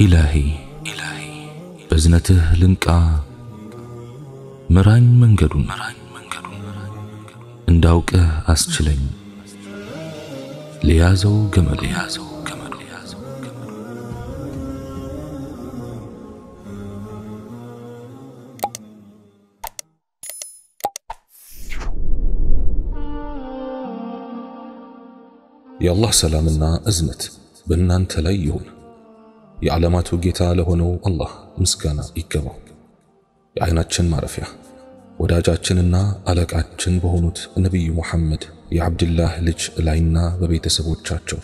ኢላሂ በዝነትህ ልንቃ ምራኝ መንገዱን እንዳውቅህ አስችለኝ ለያዘው ገመዱ የአላህ ሰላምና እዝነት በእናንተ ላይ ይሁን። የዓለማቱ ጌታ ለሆነው አላህ ምስጋና ይገባው። የዓይናችን ማረፊያ ወዳጃችንና አለቃችን በሆኑት ነቢዩ ሙሐመድ የዓብድላህ ልጅ ላይና በቤተሰቦቻቸው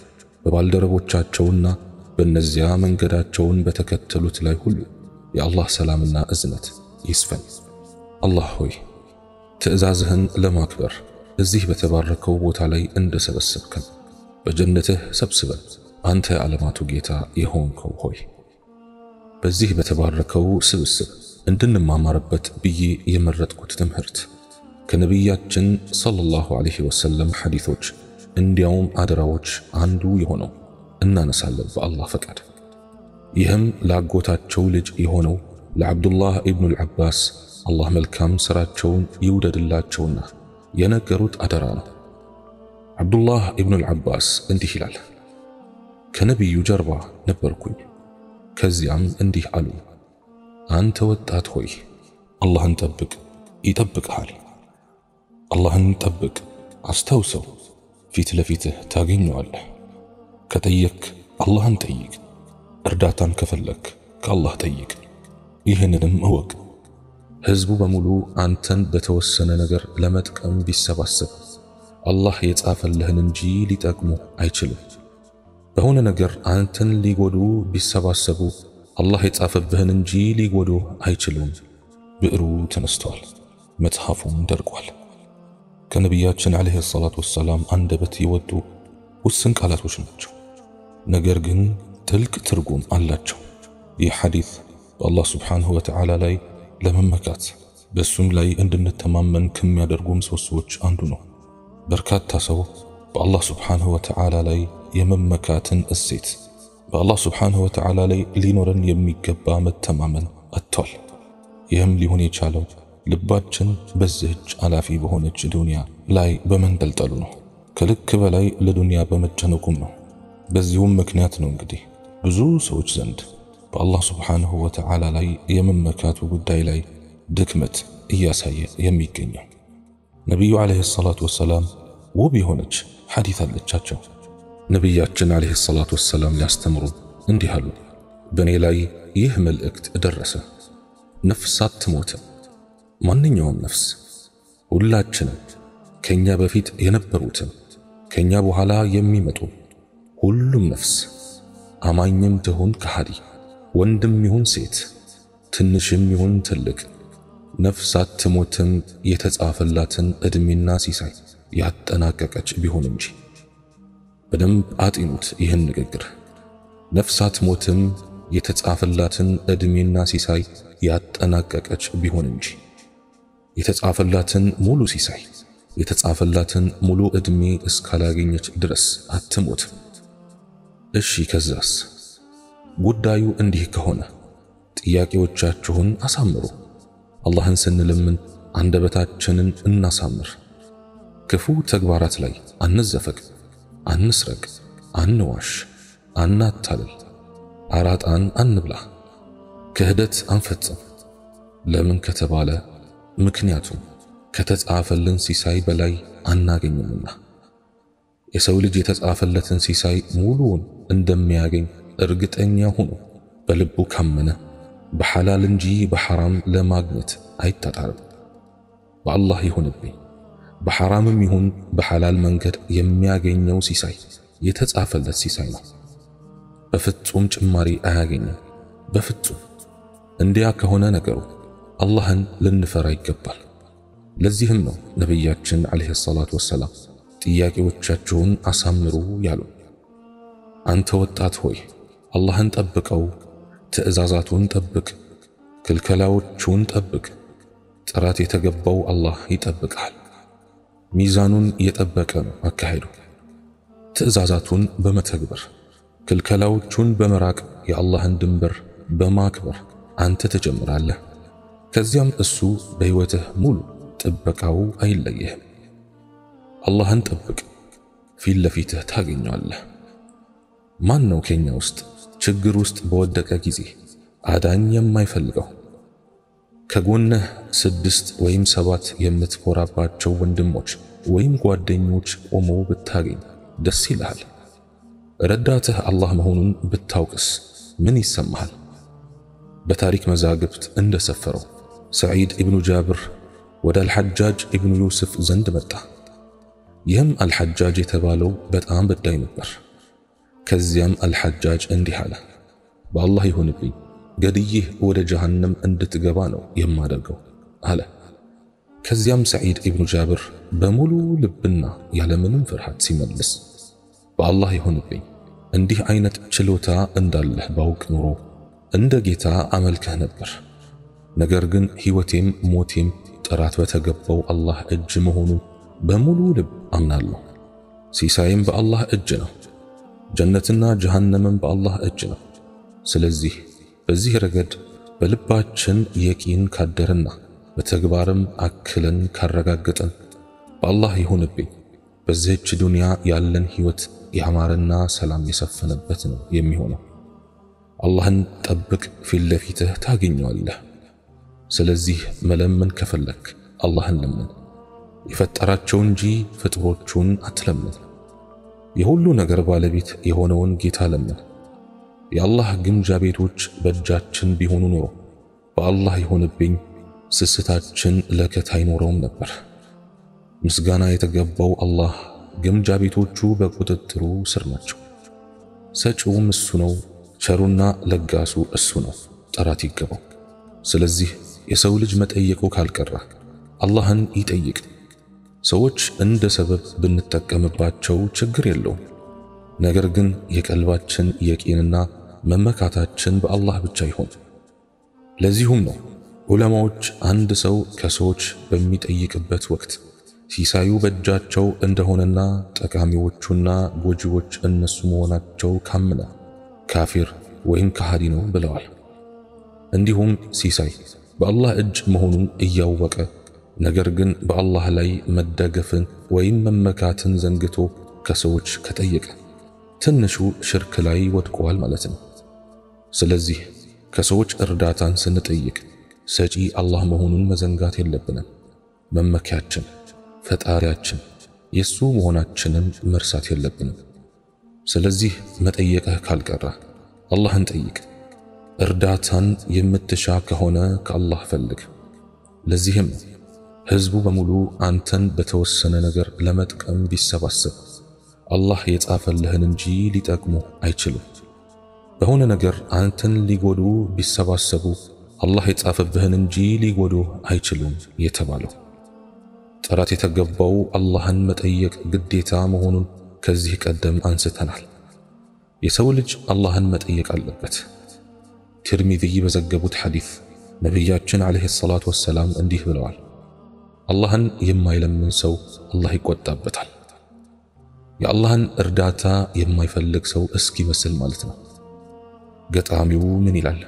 በባልደረቦቻቸውና በእነዚያ መንገዳቸውን በተከተሉት ላይ ሁሉ የአላህ ሰላምና እዝነት ይስፈን። አላህ ሆይ ትእዛዝህን ለማክበር እዚህ በተባረከው ቦታ ላይ እንደሰበሰብከን በጀነትህ ሰብስበን አንተ የዓለማቱ ጌታ የሆንከው ሆይ በዚህ በተባረከው ስብስብ እንድንማማርበት ብዬ የመረጥኩት ትምህርት ከነቢያችን ሰለላሁ ዐለይሂ ወሰለም ሐዲቶች እንዲያውም አደራዎች አንዱ የሆነው እናነሳለን በአላህ ፈቃድ። ይህም ለአጎታቸው ልጅ የሆነው ለዓብዱላህ ኢብኑል ዐባስ አላህ መልካም ሥራቸውን ይውደድላቸውና የነገሩት አደራ ነው። ዓብዱላህ ኢብኑል ዐባስ እንዲህ ይላል፣ ከነቢዩ ጀርባ ነበርኩኝ። ከዚያም እንዲህ አሉ፣ አንተ ወጣት ሆይ አላህን ጠብቅ፣ ይጠብቅሃል። አላህን ጠብቅ፣ አስታውሰው፣ ፊት ለፊትህ ታገኘዋለህ። ከጠየክ አላህን ጠይቅ፣ እርዳታን ከፈለክ ከአላህ ጠይቅ። ይህንንም እወቅ፣ ሕዝቡ በሙሉ አንተን በተወሰነ ነገር ለመጥቀም ቢሰባሰብ አላህ የጻፈልህን እንጂ ሊጠቅሙ አይችሉም። በሆነ ነገር አንተን ሊጎዱ ቢሰባሰቡ አላህ የጻፈብህን እንጂ ሊጎዱ አይችሉም። ብዕሩ ተነስቷል፣ መጽሐፉም ደርቋል። ከነቢያችን ዓለይሂ ሰላቱ ወሰላም አንደበት የወጡ ውስን ቃላቶች ናቸው፣ ነገር ግን ጥልቅ ትርጉም አላቸው። ይህ ሐዲት በአላህ ስብሓንሁ ወተዓላ ላይ ለመመካት በእሱም ላይ እንድንተማመን ከሚያደርጉ ምሰሶዎች አንዱ ነው። በርካታ ሰው በአላህ ስብሓንሁ ወተዓላ ላይ የመመካትን እሴት በአላህ ስብሓንሁ ወተዓላ ላይ ሊኖረን የሚገባ መተማመን አጥቷል። ይህም ሊሆን የቻለው ልባችን በዚህች አላፊ በሆነች ዱንያ ላይ በመንጠልጠሉ ነው። ከልክ በላይ ለዱንያ በመጨነቁም ነው። በዚሁም ምክንያት ነው እንግዲህ ብዙ ሰዎች ዘንድ በአላህ ስብሓንሁ ወተዓላ ላይ የመመካቱ ጉዳይ ላይ ድክመት እያሳየ የሚገኘው። ነቢዩ ዓለይሂ ሰላቱ ወሰላም ውብ የሆነች ሐዲት አለቻቸው። ነቢያችን ዓለይሂ ሰላቱ ወሰላም ሊያስተምሩ እንዲህ አሉ። በእኔ ላይ ይህ መልእክት ደረሰ። ነፍስ አትሞትም። ማንኛውም ነፍስ ሁላችንም፣ ከኛ በፊት የነበሩትም ከኛ በኋላ የሚመጡ ሁሉም ነፍስ አማኝም ትሁን ከሃዲ፣ ወንድም ይሁን ሴት፣ ትንሽም ይሁን ትልቅ ነፍስ አትሞትም የተጻፈላትን ዕድሜና ሲሳይ ያጠናቀቀች ቢሆን እንጂ። በደንብ አጢኑት ይህን ንግግር። ነፍስ አትሞትም የተጻፈላትን ዕድሜና ሲሳይ ያጠናቀቀች ቢሆን እንጂ። የተጻፈላትን ሙሉ ሲሳይ የተጻፈላትን ሙሉ ዕድሜ እስካላገኘች ድረስ አትሞትም። እሺ ከዛስ? ጉዳዩ እንዲህ ከሆነ ጥያቄዎቻችሁን አሳምሩ። አላህን ስንለምን አንደበታችንን እናሳምር። ክፉ ተግባራት ላይ አንዘፈቅ፣ አንስረቅ፣ አንዋሽ፣ አናታልል፣ አራጣን አንብላ፣ ክህደት አንፈጽም። ለምን ከተባለ ምክንያቱም ከተጻፈልን ሲሳይ በላይ አናገኝምና። የሰው ልጅ የተጻፈለትን ሲሳይ ሙሉውን እንደሚያገኝ እርግጠኛ ሆኖ በልቡ ካመነ በሐላል እንጂ በሐራም ለማግኘት አይታጣርም። በአላህ ይሁንብኝ በሐራምም ይሁን በሐላል መንገድ የሚያገኘው ሲሳይ የተጻፈለት ሲሳይ ነው። በፍጹም ጭማሪ አያገኝም። በፍጹም እንዲያ ከሆነ ነገሩ አላህን ልንፈራ ይገባል። ለዚህም ነው ነቢያችን ዓለይሂ ሰላቱ ወሰላም ጥያቄዎቻችሁን አሳምሩ ያሉ። አንተ ወጣት ሆይ አላህን ጠብቀው፣ ትእዛዛቱን ጠብቅ፣ ክልከላዎቹን ጠብቅ። ጥራት የተገባው አላህ ይጠብቅሃል። ሚዛኑን የጠበቀ ነው አካሄዱ። ትእዛዛቱን በመተግበር ክልከላዎቹን በመራቅ የአላህን ድንበር በማክበር አንተ ትጀምራለህ። ከዚያም እሱ በሕይወትህ ሙሉ ጥበቃው አይለየህም። አላህን ጠብቅ፣ ፊት ለፊትህ ታገኘዋለህ። ማን ነው ከኛ ውስጥ ችግር ውስጥ በወደቀ ጊዜ አዳኝ የማይፈልገው? ከጎንህ ስድስት ወይም ሰባት የምትኮራባቸው ወንድሞች ወይም ጓደኞች ቆመው ብታገኝ ደስ ይልሃል። ረዳትህ አላህ መሆኑን ብታውቅስ ምን ይሰማሃል? በታሪክ መዛግብት እንደሰፈረው ሰዒድ ኢብኑ ጃብር ወደ አልሐጃጅ ኢብኑ ዩስፍ ዘንድ መጣ። ይህም አልሐጃጅ የተባለው በጣም በዳይ ነበር። ከዚያም አልሐጃጅ እንዲህ አለ፣ በአላህ ይሁንብኝ ገድይህ ወደ ጀሃነም እንድትገባ ነው የማደርገው አለ። ከዚያም ሰዒድ ኢብኑ ጃብር በሙሉ ልብና ያለምንም ፍርሃት ሲመልስ በአላህ ይሁንብኝ እንዲህ አይነት ችሎታ እንዳለህ ባውቅ ኑሮ እንደ ጌታ አመልከህ ነበር። ነገር ግን ሕይወቴም ሞቴም ጥራት በተገባው አላህ እጅ መሆኑን በሙሉ ልብ አምናለሁ። ሲሳይም በአላህ እጅ ነው፣ ጀነትና ጀሃነምም በአላህ እጅ ነው። ስለዚህ በዚህ ረገድ በልባችን የቂን ካደርና በተግባርም አክለን ካረጋገጠን በአላህ ይሁንብኝ በዚህች ዱንያ ያለን ሕይወት ያማረና ሰላም የሰፈነበት ነው የሚሆነው። አላህን ጠብቅ፣ ፊት ለፊትህ ታገኘዋለህ። ስለዚህ መለመን ከፈለክ አላህን ለምን፣ የፈጠራቸው እንጂ ፍጥሮቹን አትለምን። የሁሉ ነገር ባለቤት የሆነውን ጌታ ለምን። የአላህ ግምጃ ቤቶች በእጃችን ቢሆኑ ኖሮ በአላህ ይሁንብኝ ስስታችን ለከት አይኖረውም ነበር። ምስጋና የተገባው አላህ ግምጃ ቤቶቹ በቁጥጥሩ ስር ናቸው። ሰጪውም እሱ ነው፣ ቸሩና ለጋሱ እሱ ነው። ጥራት ይገባው። ስለዚህ የሰው ልጅ መጠየቁ ካልቀራ አላህን ይጠይቅ። ሰዎች እንደ ሰበብ ብንጠቀምባቸው ችግር የለውም። ነገር ግን የቀልባችን የቂንና መመካታችን በአላህ ብቻ ይሆን። ለዚሁም ነው ዑለማዎች አንድ ሰው ከሰዎች በሚጠይቅበት ወቅት ሲሳዩ በእጃቸው እንደሆነና ጠቃሚዎቹና ጎጂዎች እነሱ መሆናቸው ካመነ ካፊር ወይም ከሃዲ ነው ብለዋል። እንዲሁም ሲሳይ በአላህ እጅ መሆኑን እያወቀ ነገር ግን በአላህ ላይ መደገፍን ወይም መመካትን ዘንግቶ ከሰዎች ከጠየቀ ትንሹ ሽርክ ላይ ወድቀዋል ማለት ነው። ስለዚህ ከሰዎች እርዳታን ስንጠይቅ ሰጪ አላህ መሆኑን መዘንጋት የለብንም። መመኪያችን ፈጣሪያችን የሱ መሆናችንን መርሳት የለብንም። ስለዚህ መጠየቅህ ካልቀራ አላህን ጠይቅ። እርዳታን የምትሻ ከሆነ ከአላህ ፈልግ። ለዚህም ሕዝቡ በሙሉ አንተን በተወሰነ ነገር ለመጥቀም ቢሰባሰብ አላህ የጻፈልህን እንጂ ሊጠቅሙ አይችሉም። በሆነ ነገር አንተን ሊጎዱ ቢሰባሰቡ አላህ የጻፈብህን እንጂ ሊጎዱ አይችሉም የተባለው። ጥራት የተገባው አላህን መጠየቅ ግዴታ መሆኑን ከዚህ ቀደም አንስተናል። የሰው ልጅ አላህን መጠየቅ አለበት። ትርሚዝይ በዘገቡት ሐዲስ ነቢያችን ዓለይሂ ሰላቱ ወሰላም እንዲህ ብለዋል፣ አላህን የማይለምን ሰው አላህ ይቆጣበታል። የአላህን እርዳታ የማይፈልግ ሰው እስኪመስል ማለት ነው። ገጣሚው ምን ይላል?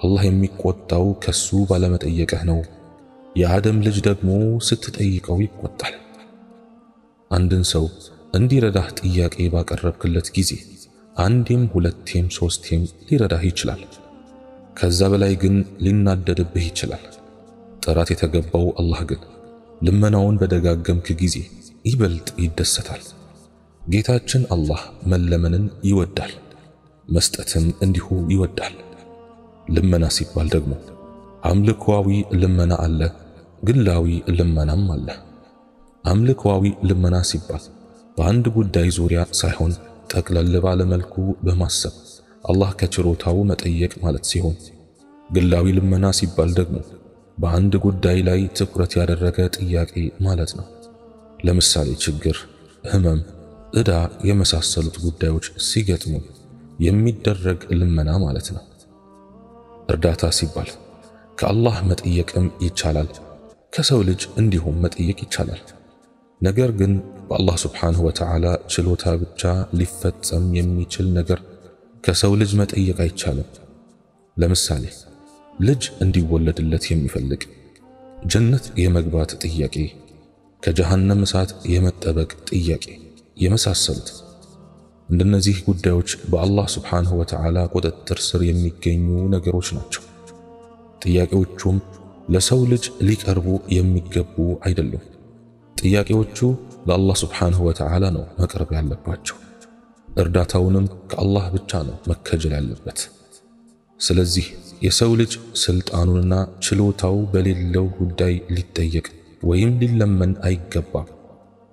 አላህ የሚቆጣው ከሱ ባለመጠየቅህ ነው። የአደም ልጅ ደግሞ ስትጠይቀው ይቆጣል። አንድን ሰው እንዲረዳህ ጥያቄ ባቀረብክለት ጊዜ አንዴም ሁለቴም ሶስቴም ሊረዳህ ይችላል። ከዛ በላይ ግን ሊናደድብህ ይችላል። ጥራት የተገባው አላህ ግን ልመናውን በደጋገምክ ጊዜ ይበልጥ ይደሰታል። ጌታችን አላህ መለመንን ይወዳል፣ መስጠትም እንዲሁ ይወዳል። ልመና ሲባል ደግሞ አምልኮዋዊ ልመና አለ፣ ግላዊ ልመናም አለ። አምልኮዋዊ ልመና ሲባል በአንድ ጉዳይ ዙሪያ ሳይሆን ጠቅለል ባለ መልኩ በማሰብ አላህ ከችሮታው መጠየቅ ማለት ሲሆን፣ ግላዊ ልመና ሲባል ደግሞ በአንድ ጉዳይ ላይ ትኩረት ያደረገ ጥያቄ ማለት ነው። ለምሳሌ ችግር፣ ህመም፣ ዕዳ የመሳሰሉት ጉዳዮች ሲገጥሙ የሚደረግ ልመና ማለት ነው። እርዳታ ሲባል ከአላህ መጠየቅም ይቻላል፣ ከሰው ልጅ እንዲሁም መጠየቅ ይቻላል። ነገር ግን በአላህ ስብሓንሁ ወተዓላ ችሎታ ብቻ ሊፈጸም የሚችል ነገር ከሰው ልጅ መጠየቅ አይቻልም። ለምሳሌ ልጅ እንዲወለድለት የሚፈልግ ጀነት የመግባት ጥያቄ፣ ከጀሃነም እሳት የመጠበቅ ጥያቄ የመሳሰሉት እንደነዚህ ጉዳዮች በአላህ ስብሓንሁ ወተዓላ ቁጥጥር ስር የሚገኙ ነገሮች ናቸው። ጥያቄዎቹም ለሰው ልጅ ሊቀርቡ የሚገቡ አይደሉም። ጥያቄዎቹ ለአላህ ስብሓንሁ ወተዓላ ነው መቅረብ ያለባቸው። እርዳታውንም ከአላህ ብቻ ነው መከጀል ያለበት። ስለዚህ የሰው ልጅ ስልጣኑንና ችሎታው በሌለው ጉዳይ ሊጠየቅ ወይም ሊለመን አይገባም።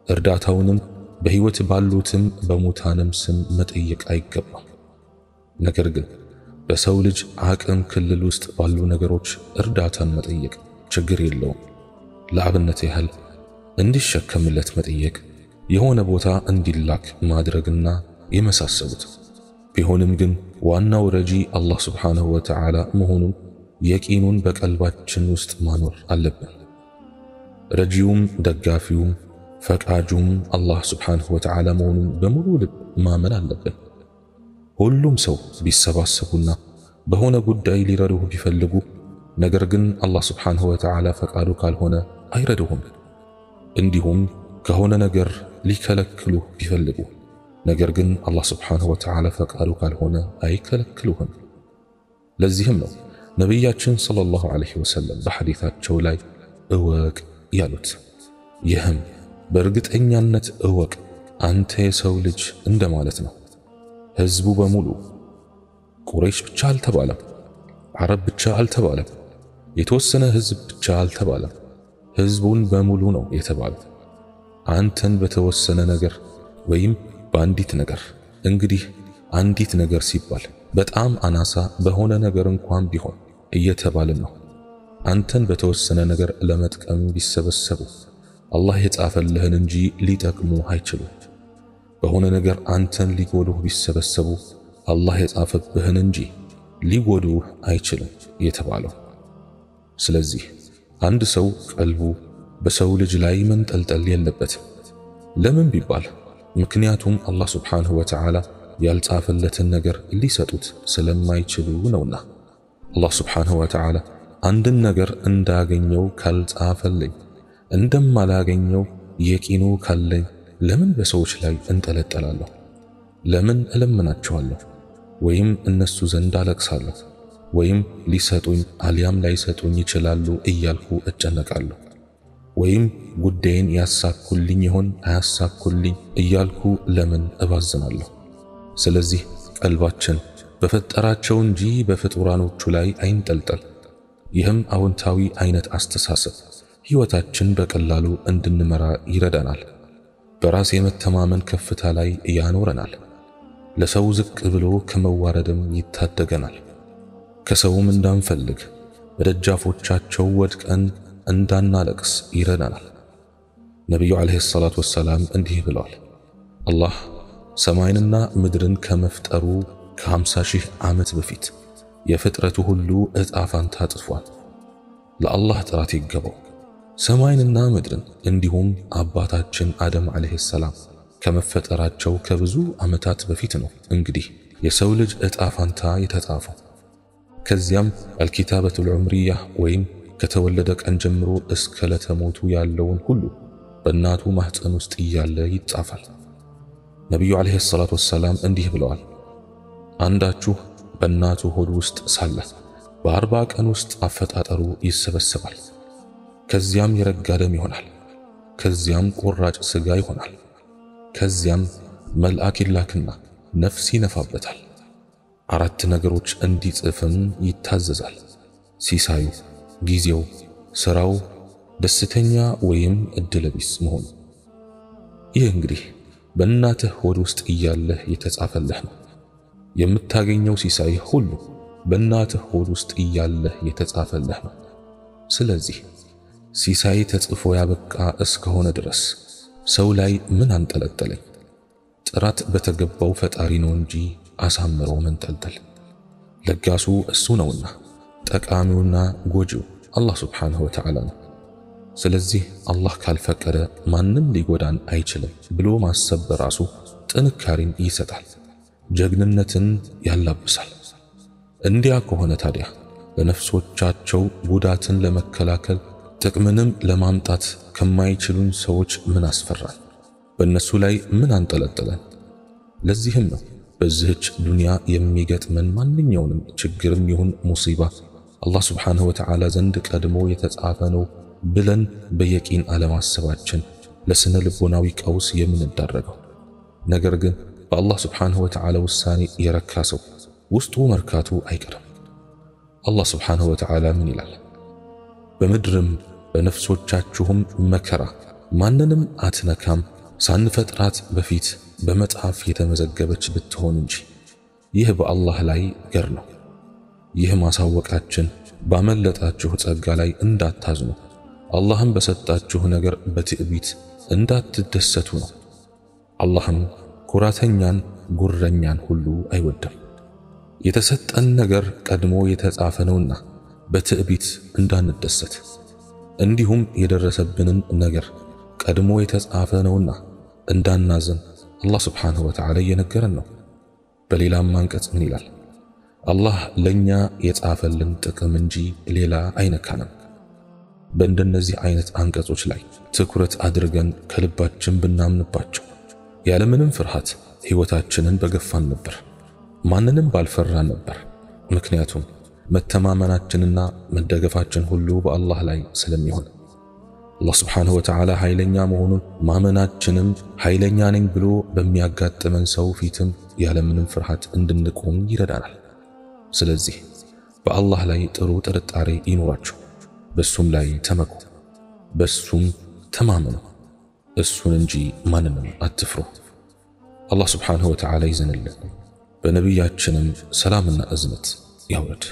እርዳታውንም በሕይወት ባሉትም በሙታንም ስም መጠየቅ አይገባም። ነገር ግን በሰው ልጅ አቅም ክልል ውስጥ ባሉ ነገሮች እርዳታን መጠየቅ ችግር የለውም። ለአብነት ያህል እንዲሸከምለት መጠየቅ፣ የሆነ ቦታ እንዲላክ ማድረግና የመሳሰሉት። ቢሆንም ግን ዋናው ረጂ አላህ ስብሓንሁ ወተዓላ መሆኑን የቂኑን በቀልባችን ውስጥ ማኖር አለብን። ረጂውም ደጋፊውም ፈቃጁም አላህ ስብሓንሁ ወተዓላ መሆኑን በሙሉ ልብ ማመን አለብን። ሁሉም ሰው ቢሰባሰቡና በሆነ ጉዳይ ሊረዱህ ቢፈልጉ ነገር ግን አላህ ስብሓንሁ ወተዓላ ፈቃዱ ካልሆነ አይረዱህም። እንዲሁም ከሆነ ነገር ሊከለክሉህ ቢፈልጉ ነገር ግን አላህ ስብሓንሁ ወተዓላ ፈቃዱ ካልሆነ አይከለክሉህም። ለዚህም ነው ነቢያችን ሰለላሁ ዐለይሂ ወሰለም በሐዲታቸው ላይ እወቅ ያሉት። ይህም በእርግጠኛነት እወቅ አንተ የሰው ልጅ እንደማለት ነው። ሕዝቡ በሙሉ ቁረይሽ ብቻ አልተባለም፣ ዓረብ ብቻ አልተባለም፣ የተወሰነ ሕዝብ ብቻ አልተባለም። ሕዝቡን በሙሉ ነው የተባለው። አንተን በተወሰነ ነገር ወይም በአንዲት ነገር እንግዲህ አንዲት ነገር ሲባል በጣም አናሳ በሆነ ነገር እንኳን ቢሆን እየተባልን ነው። አንተን በተወሰነ ነገር ለመጥቀም ቢሰበሰቡ አላህ የጻፈልህን እንጂ ሊጠቅሙ አይችሉም። በሆነ ነገር አንተን ሊጎዱህ ቢሰበሰቡ አላህ የጻፈብህን እንጂ ሊጎዱህ አይችልም የተባለው። ስለዚህ አንድ ሰው ቀልቡ በሰው ልጅ ላይ መንጠልጠል የለበትም። ለምን ቢባል ምክንያቱም አላህ ስብሓንሁ ወተዓላ ያልጻፈለትን ነገር ሊሰጡት ስለማይችሉ ነውና። አላህ ስብሓንሁ ወተዓላ አንድን ነገር እንዳገኘው ካልጻፈልኝ እንደማላገኘው የቂኑ ካለኝ ለምን በሰዎች ላይ እንጠለጠላለሁ? ለምን እለምናቸዋለሁ? ወይም እነሱ ዘንድ አለቅሳለሁ? ወይም ሊሰጡኝ አሊያም ላይሰጡኝ ይችላሉ እያልኩ እጨነቃለሁ? ወይም ጉዳይን ያሳኩልኝ ይሆን አያሳኩልኝ እያልኩ ለምን እባዝናለሁ? ስለዚህ ቀልባችን በፈጠራቸው እንጂ በፍጡራኖቹ ላይ አይንጠልጠል። ይህም አዎንታዊ አይነት አስተሳሰብ ሕይወታችን በቀላሉ እንድንመራ ይረዳናል። በራስ የመተማመን ከፍታ ላይ ያኖረናል። ለሰው ዝቅ ብሎ ከመዋረድም ይታደገናል። ከሰውም እንዳንፈልግ በደጃፎቻቸው ወድቀን እንዳናለቅስ ይረዳናል። ነቢዩ ዓለይሂ ሰላቱ ወሰላም እንዲህ ብለዋል። አላህ ሰማይንና ምድርን ከመፍጠሩ ከሃምሳ ሺህ ዓመት በፊት የፍጥረቱ ሁሉ ዕጣ ፋንታ ጽፏል። ለአላህ ጥራት ይገባው። ሰማይንና ምድርን እንዲሁም አባታችን አደም ዓለይሂ ሰላም ከመፈጠራቸው ከብዙ ዓመታት በፊት ነው እንግዲህ የሰው ልጅ ዕጣ ፋንታ የተጻፈው። ከዚያም አልኪታበቱል ዑምሪያ ወይም ከተወለደ ቀን ጀምሮ እስከ ለተሞቱ ያለውን ሁሉ በእናቱ ማኅፀን ውስጥ እያለ ይጻፋል። ነቢዩ ዓለይሂ ሰላቱ ወሰላም እንዲህ ብለዋል። አንዳችሁ በእናቱ ሆድ ውስጥ ሳለ በአርባ ቀን ውስጥ አፈጣጠሩ ይሰበሰባል። ከዚያም የረጋ ደም ይሆናል። ከዚያም ቁራጭ ሥጋ ይሆናል። ከዚያም መልአክ ይላክና ነፍስ ይነፋበታል። አራት ነገሮች እንዲጽፍም ይታዘዛል። ሲሳዩ፣ ጊዜው፣ ሥራው፣ ደስተኛ ወይም ዕድለቢስ መሆኑ። ይህ እንግዲህ በእናትህ ሆድ ውስጥ እያለህ የተጻፈልህ ነው። የምታገኘው ሲሳይ ሁሉ በእናትህ ሆድ ውስጥ እያለህ የተጻፈልህ ነው። ስለዚህ ሲሳይ ተጽፎ ያበቃ እስከሆነ ድረስ ሰው ላይ ምን አንጠለጠለኝ? ጥራት በተገባው ፈጣሪ ነው እንጂ አሳምሮ መንጠልጠል። ለጋሱ እሱ ነውና ጠቃሚውና ጎጂው አላህ ስብሓንሁ ወተዓላ ነው። ስለዚህ አላህ ካልፈቀደ ማንም ሊጎዳን አይችልም ብሎ ማሰብ በራሱ ጥንካሬን ይሰጣል፣ ጀግንነትን ያላብሳል። እንዲያ ከሆነ ታዲያ በነፍሶቻቸው ጉዳትን ለመከላከል ጥቅምንም ለማምጣት ከማይችሉን ሰዎች ምን አስፈራን? በእነሱ ላይ ምን አንጠለጠለን? ለዚህም ነው በዚህች ዱንያ የሚገጥመን ማንኛውንም ችግርም ይሁን ሙሲባ አላህ ስብሓንሁ ወተዓላ ዘንድ ቀድሞ የተጻፈ ነው ብለን በየቂን አለማሰባችን ለስነ ልቦናዊ ቀውስ የምንዳረገው። ነገር ግን በአላህ ስብሓንሁ ወተዓላ ውሳኔ የረካ ሰው ውስጡ መርካቱ አይቀርም። አላህ ስብሓንሁ ወተዓላ ምን ይላል? በምድርም በነፍሶቻችሁም መከራ ማንንም አትነካም ሳንፈጥራት በፊት በመጽሐፍ የተመዘገበች ብትሆን እንጂ። ይህ በአላህ ላይ ገር ነው። ይህ ማሳወቃችን ባመለጣችሁ ጸጋ ላይ እንዳታዝኑ፣ አላህም በሰጣችሁ ነገር በትዕቢት እንዳትደሰቱ ነው። አላህም ኩራተኛን ጉረኛን ሁሉ አይወድም። የተሰጠን ነገር ቀድሞ የተጻፈ ነውና በትዕቢት እንዳንደሰት፣ እንዲሁም የደረሰብንን ነገር ቀድሞ የተጻፈ ነውና እንዳናዘን አላህ ስብሓንሁ ወተዓላ እየነገረን ነው። በሌላም አንቀጽ ምን ይላል? አላህ ለእኛ የጻፈልን ጥቅም እንጂ ሌላ አይነካንም። በእንደነዚህ አይነት አንቀጾች ላይ ትኩረት አድርገን ከልባችን ብናምንባቸው ያለምንም ፍርሃት ሕይወታችንን በገፋን ነበር፣ ማንንም ባልፈራን ነበር። ምክንያቱም መተማመናችንና መደገፋችን ሁሉ በአላህ ላይ ስለሚሆን አላህ ስብሓንሁ ወተዓላ ኃይለኛ መሆኑን ማመናችንም ኃይለኛ ነኝ ብሎ በሚያጋጥመን ሰው ፊትም ያለምንም ፍርሃት እንድንቆም ይረዳናል። ስለዚህ በአላህ ላይ ጥሩ ጥርጣሬ ይኖራችሁ፣ በሱም ላይ ተመኩ፣ በሱም ተማመኑ፣ እሱን እንጂ ማንንም አትፍሩ። አላህ ስብሓንሁ ወተዓላ ይዘንልን፣ በነቢያችንም ሰላምና እዝነት ያውረድ።